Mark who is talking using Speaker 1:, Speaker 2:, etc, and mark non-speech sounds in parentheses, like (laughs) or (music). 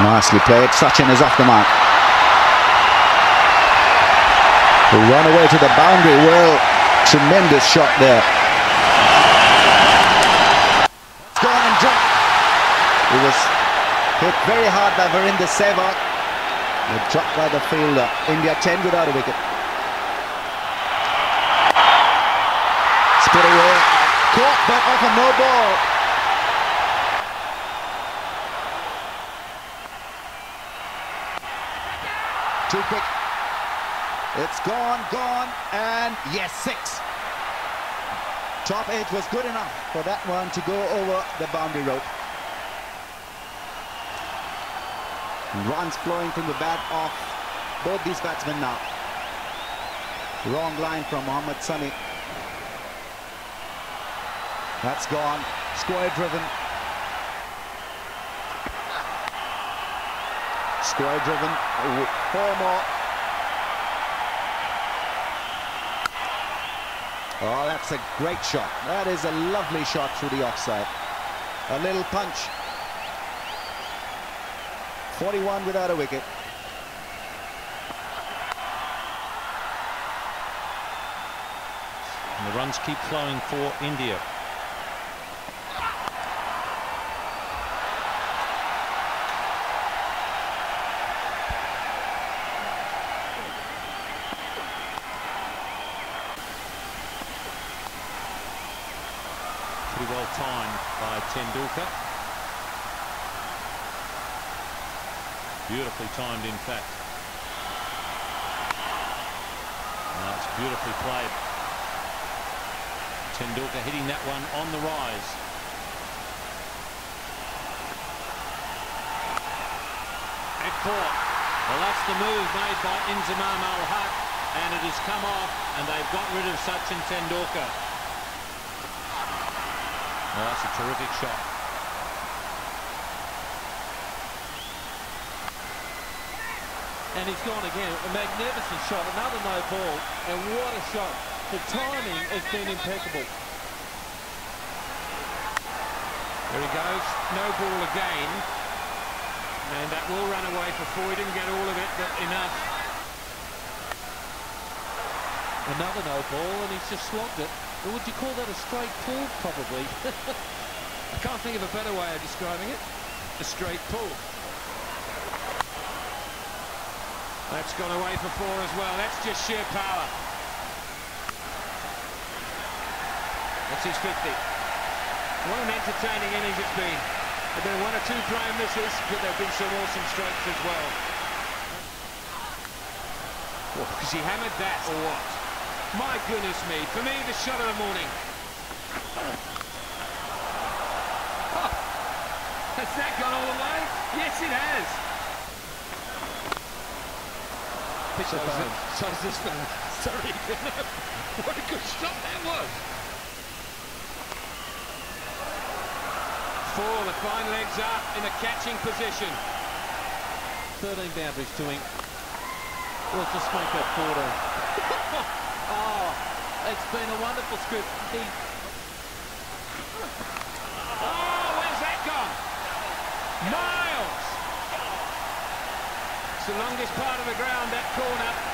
Speaker 1: Nicely played. Sachin is off the mark. The run away to the boundary. Well, tremendous shot there. Gone and dropped. It was hit very hard by Virender Sehwag. Dropped by the fielder. India 10 without a wicket. Spit away. Caught but off a no ball. Too quick. It's gone, gone, and yes, six. Top edge was good enough for that one to go over the boundary rope. Runs flowing from the bat of both these batsmen now. Wrong line from Mohammad Sami. That's gone. Square driven. Square driven. Four more. Oh, that's a great shot. That is a lovely shot through the offside. A little punch. 41 without a wicket.
Speaker 2: And the runs keep flowing for India. Pretty well timed by Tendulkar. Beautifully timed, in fact. Now it's beautifully played. Tendulkar hitting that one on the rise. And caught. Well, that's the move made by Inzamam ul Haq, and it has come off, and they've got rid of Sachin Tendulkar. Oh, that's a terrific shot.
Speaker 3: And he's gone again. A magnificent shot. Another no ball. And what a shot. The timing has been impeccable.
Speaker 2: There he goes. No ball again. And that will run away for four. He didn't get all of it, but enough.
Speaker 3: Another no ball, and he's just slogged it. Would you call that a straight pull? Probably. (laughs)
Speaker 2: I can't think of a better way of describing it. A straight pull. That's gone away for four as well. That's just sheer power. That's his 50. What an entertaining innings it's been. There have been one or two prime misses, but there have been some awesome strikes as well. Because he hammered that or what? My goodness me. For me, the shot of the morning. Oh, has that gone all the way? Yes, it has.
Speaker 3: So is, it, so is this fella. (laughs)
Speaker 2: Sorry. (laughs) what a good shot that was. Four, the fine legs up in a catching position.
Speaker 3: 13 boundaries to him. Well, just make that 14. (laughs) oh, it's been a wonderful script.
Speaker 2: Oh, where's that gone? Miles! It's the longest part of the ground, that corner.